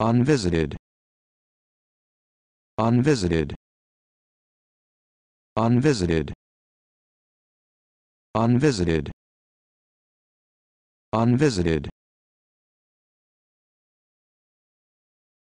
unvisited. Unvisited. Unvisited. Unvisited. Unvisited.